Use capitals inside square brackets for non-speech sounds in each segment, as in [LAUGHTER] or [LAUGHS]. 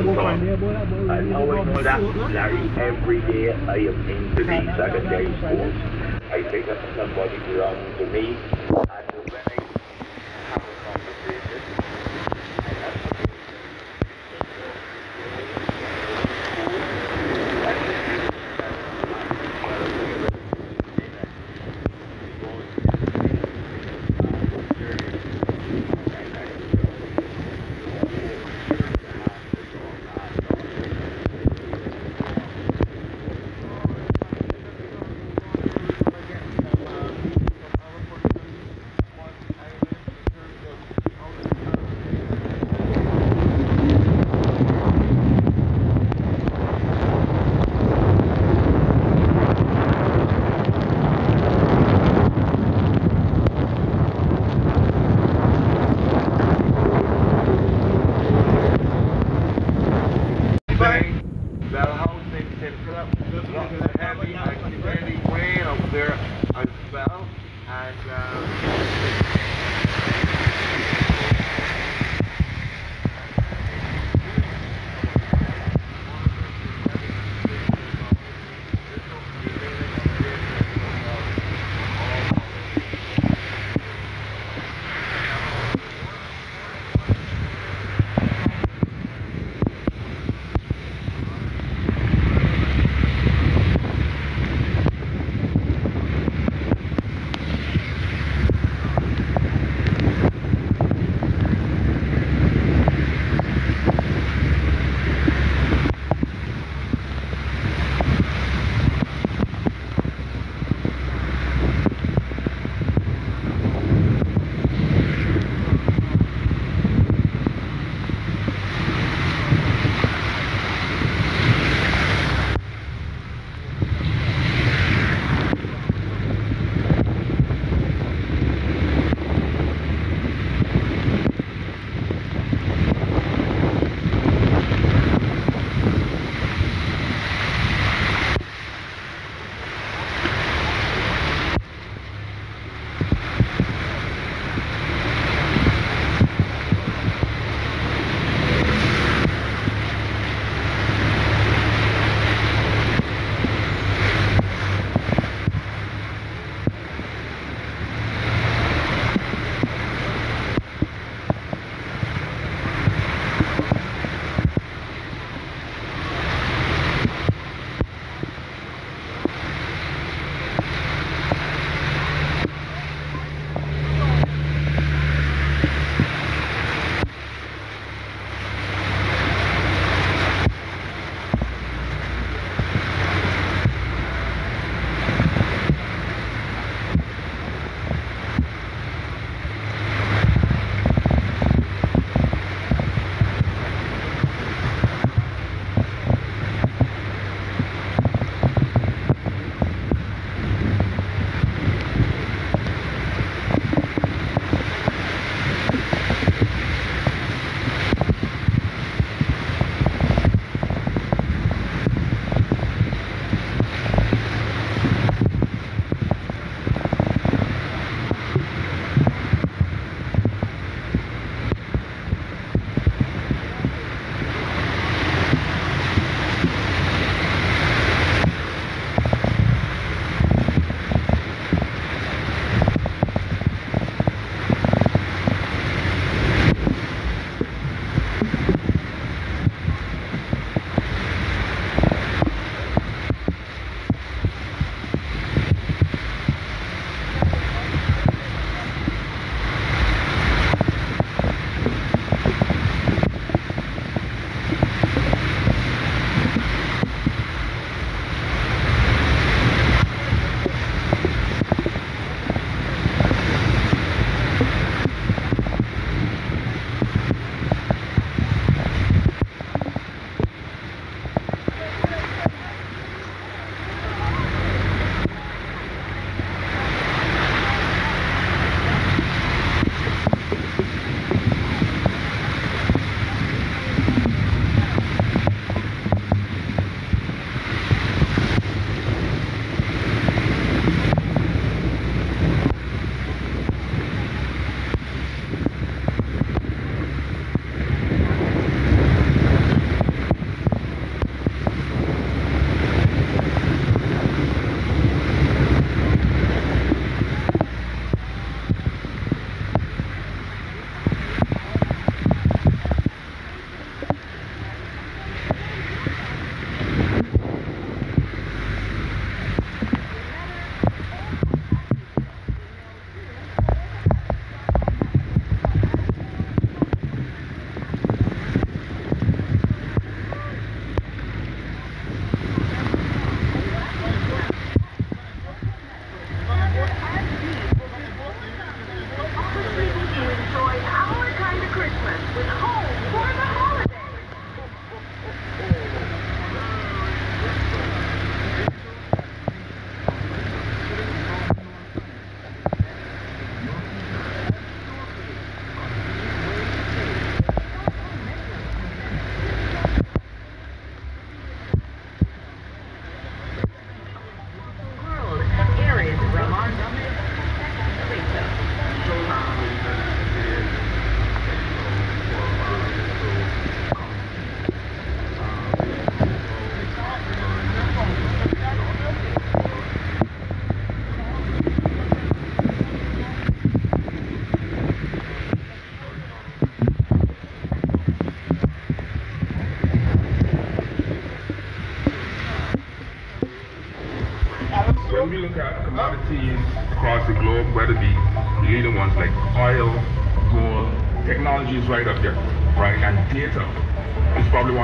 I know that, Larry, every day I am into these secondary schools. I pick up somebody belonging to me,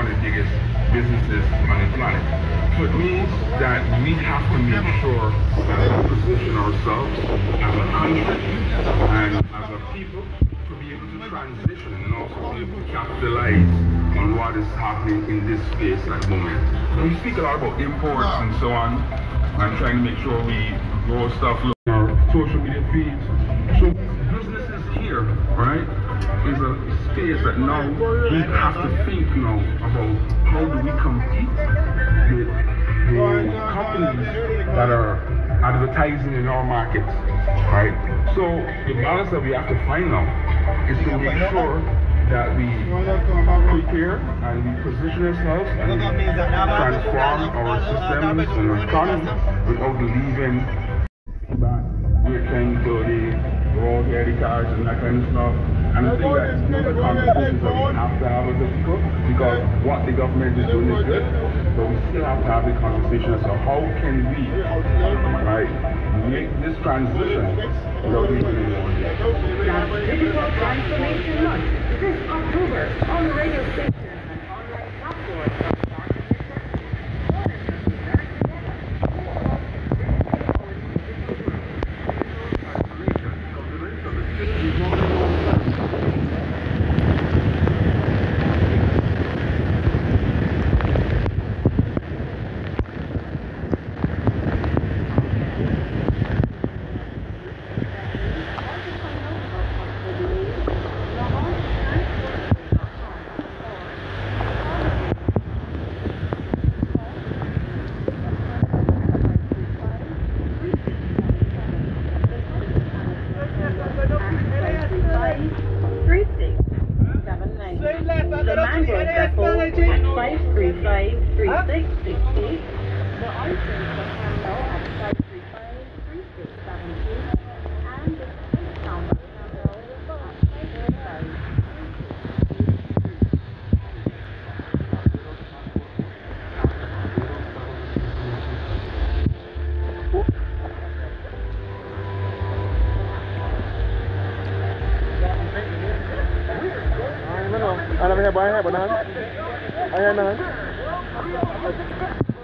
the biggest businesses on the planet. So it means that we have to make sure that we position ourselves as a country and as a people to be able to transition and also be able to capitalize on what is happening in this space at the moment. We speak a lot about imports and so on, and trying to make sure we grow stuff on our social media feeds. So businesses here, right, is a space that now we have to think now about how do we compete with the companies that are advertising in our markets, right? So the balance that we have to find now is to make sure that we prepare and we position ourselves and we transform our systems and our economy without leaving back where do 30, security cars and that kind of stuff. And I think that the conversations that we have to have a difficult because what the government is doing is good, but we still have to have the conversation as to how can we, right, make this transition without digital transformation this October on the radio station. Ano have ba ba nan? Ayan nan. Congratulations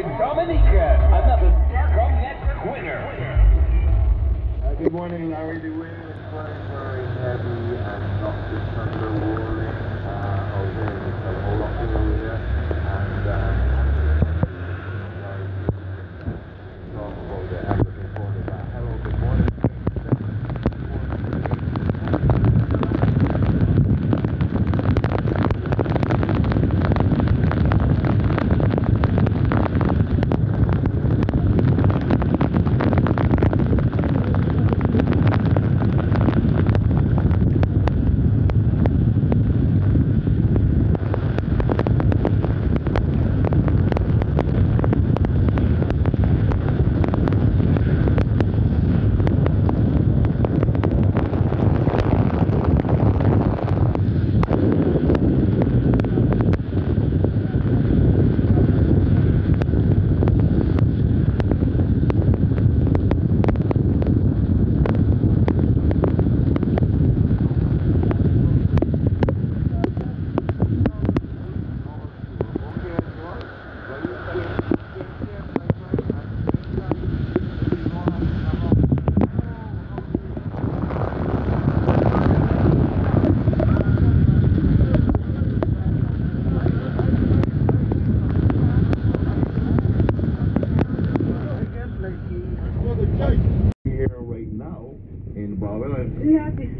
Dominica, another Starcom Net winner. Uh, good morning, are you doing? It's very, heavy not just rolling uh, whole lot and um, talk about the effort report of that. Hello, good morning.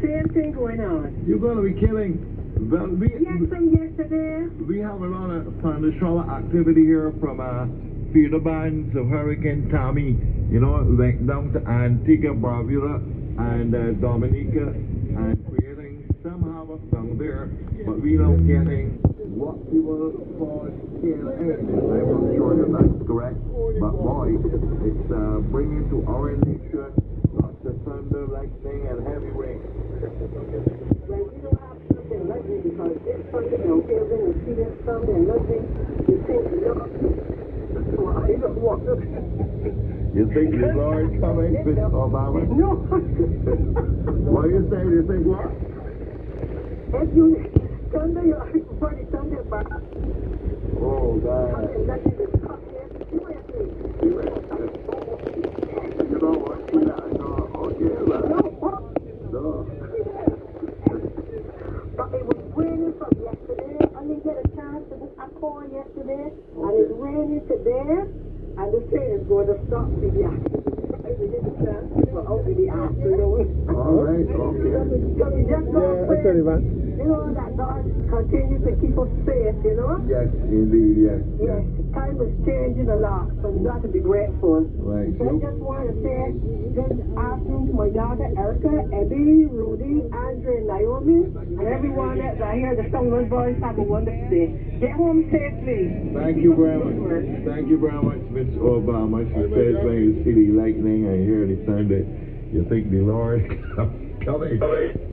same thing going on. You're going to be killing. Well, we, Yes, from yesterday. we have a lot of thunderstorm activity here from uh, feeder bands of Hurricane Tammy. You know, went down to Antigua, Barbuda, and uh, Dominica, and creating some havoc down there. But we are not getting what people call scale I'm not sure if that's correct. But boy, it's uh, bringing to our nation lots of thunder, lightning, and heavy rain. Well, we don't have something lucky because this you know, here when you see this Sunday and lucky, you think, you know, well, I don't want to. You think the Lord coming, Mr. Obama? No. What you say? You think what? If you, Sunday, you are for the Sunday, but Oh, God. and lucky the Sunday, you might say, You know what? You know, no, okay, right. no, what? No. But it was raining from yesterday. I didn't get a chance to book a call yesterday. And it's raining today. And the train is going to stop to the I didn't get a chance to go out in the afternoon. All right, okay. So we just don't pray, you know, that God continues to keep us Yes, indeed, yes, Yes, yes. time is changing a lot, so we got to be grateful. Right, So I just want to say good afternoon to my daughter Erica, Abby, Rudy, Andre, Naomi, and everyone that's I hear The Stonewall Boys have a wonderful day. Get home safely. thank you very much. Thank you very much, Mr. Obama. She says when you see the lightning and hear the thunder, you think the Lord [LAUGHS] coming.